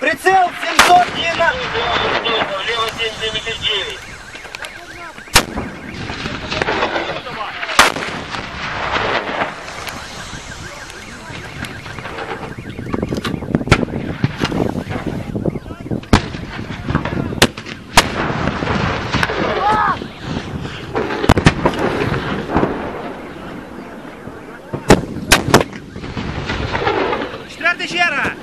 Прицел 712. Влево 779. Четвертий ще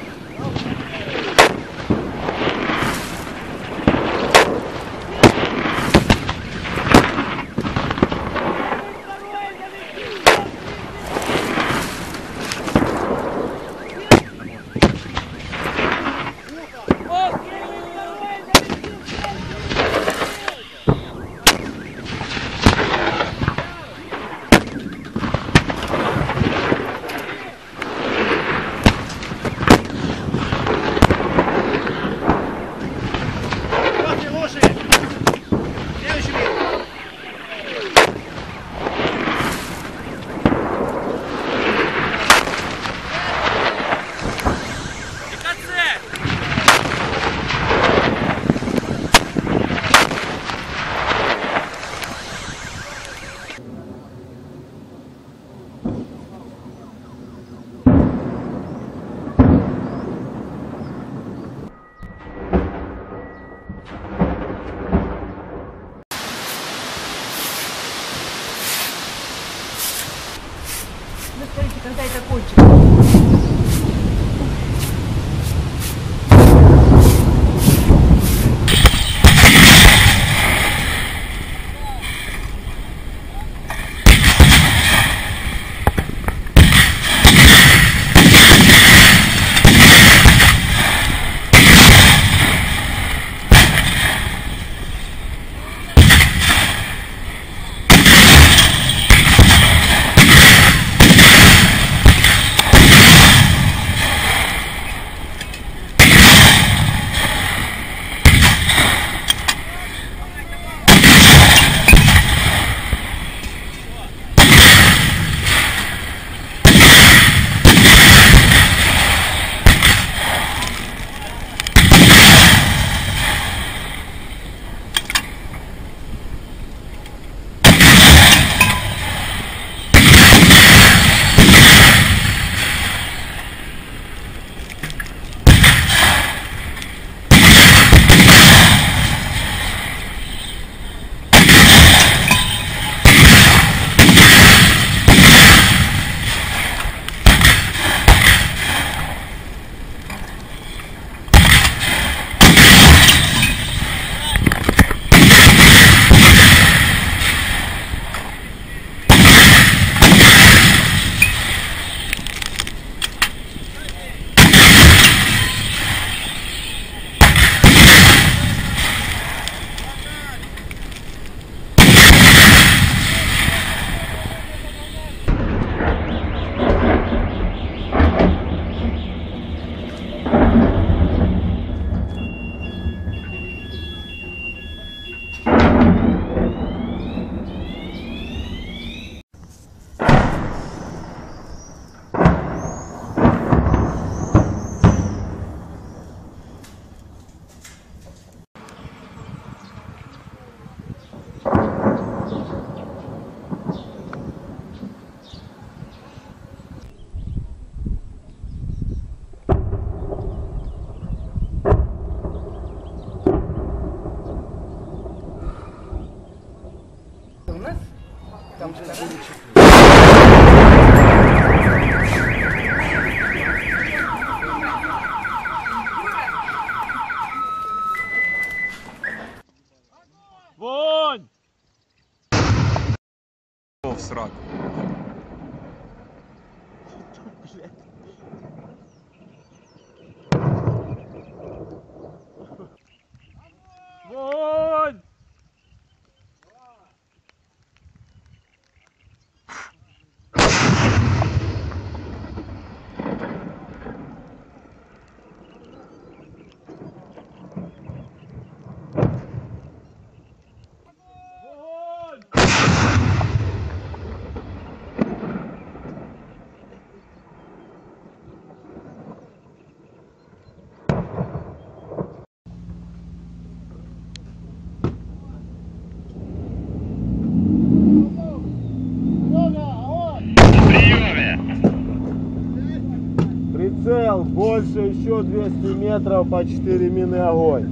Дальше еще 200 метров по 4 мины огонь.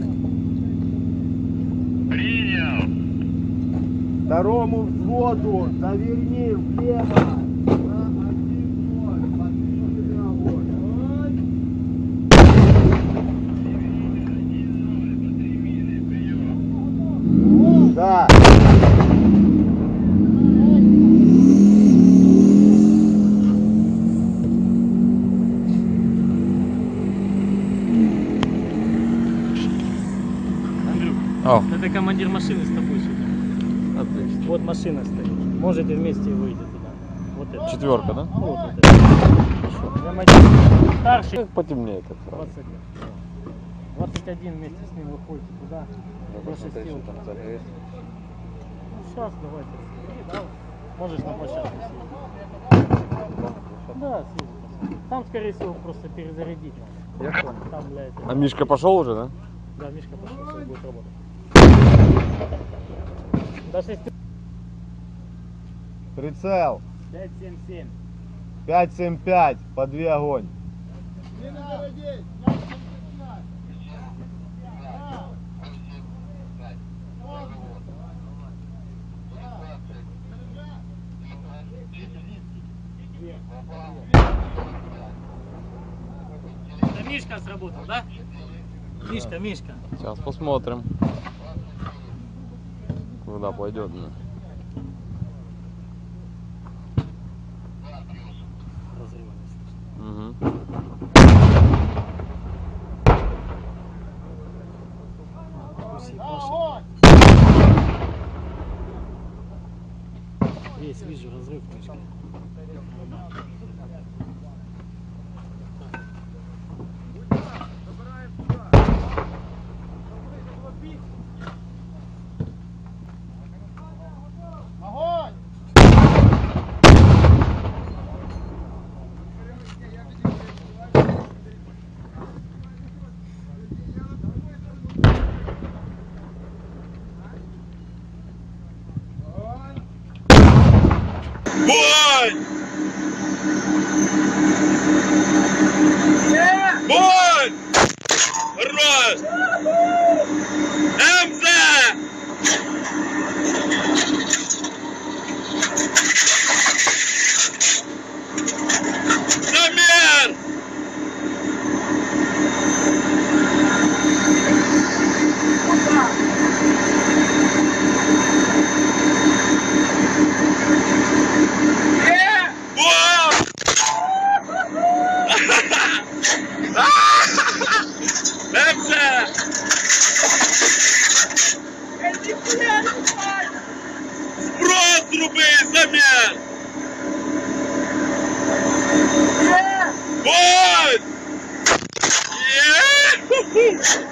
Принял. Второму взводу заверни влево. На один ноль, по 3 мины огонь. Да. Андрюх, О, это командир машины с тобой сюда. отлично. Вот машина стоит. Можете вместе выйти туда. Вот это. Четверка, да? Вот это. Хорошо. Один. Старший. Как потемнеет как сразу. 21. 21 вместе с ним выходите туда. До шести утра. Ну, сейчас давайте. Да, Можешь на площадку съездить. Да, съездить. Там, скорее всего, просто перезарядить. Я понял. Там этого. А Мишка пошел уже, да? Да, Мишка пошел, сейчас будет работать. До 6. Прицел. 577. 575, по 2 огонь. Это Мишка сработал, да? Мишка, Мишка. Сейчас посмотрим. Куда пойдет. ну. Разрыва не слышно. Мгм. Пусть ебашит. Есть, вижу разрыв, Мишка. Бой! Бой! Хорош! МЗ! Замер! Бой! МЗ! Спрос зроби замір! Бой! Є!